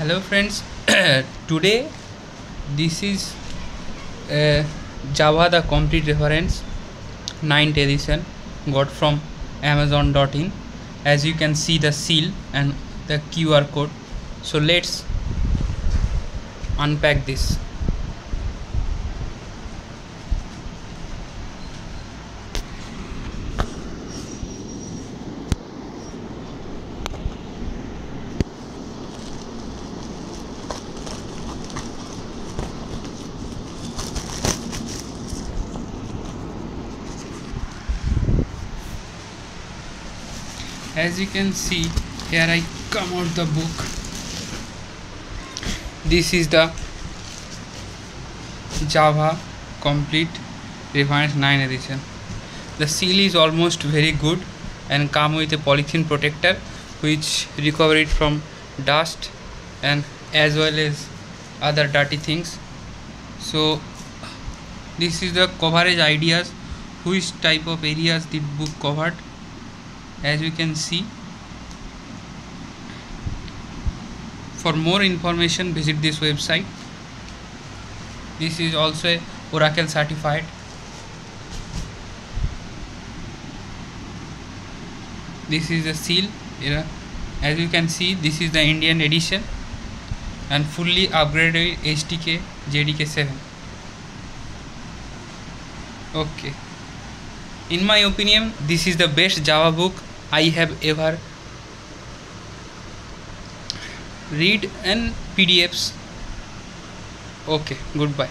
hello friends today this is uh, java the complete reference 9th edition got from amazon.in as you can see the seal and the qr code. So let's unpack this as you can see here I come out the book. This is the Java complete reference 9 edition. The seal is almost very good and come with a polythene protector which recover it from dust and as well as other dirty things. So this is the coverage ideas which type of areas the book covered as you can see. For more information visit this website. This is also a oracle certified. This is a seal as you can see this is the indian edition and fully upgraded hdk jdk 7 okay. In my opinion this is the best java book I have ever read and PDFs okay goodbye